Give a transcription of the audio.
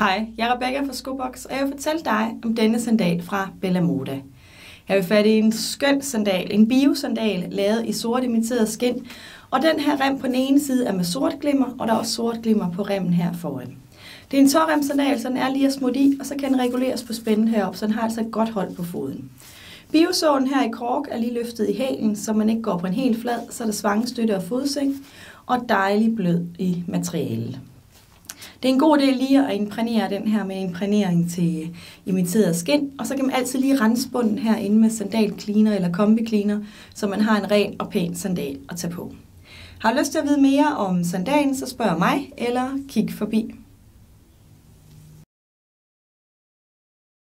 Hej, jeg er Rebecca fra Skobox, og jeg vil fortælle dig om denne sandal fra Bella Moda. Jeg vil fat i en skøn sandal, en biosandal, lavet i sort imiteret skin, og den her rem på den ene side er med sort glimmer, og der er også sort glimmer på remmen her foran. Det er en tårrem sandal, så den er lige at smutte i, og så kan den reguleres på spændet heroppe, så den har altså et godt hold på foden. Biosålen her i kork er lige løftet i hælen, så man ikke går på en helt flad, så er der svangestøtte og fodseng, og dejlig blød i materialet. Det er en god idé lige at imprægnere den her med imprægnering til imiteret skin, og så kan man altid lige rense bunden herinde med sandal cleaner eller kombi cleaner, så man har en ren og pæn sandal at tage på. Har du lyst til at vide mere om sandalen, så spørg mig eller kig forbi.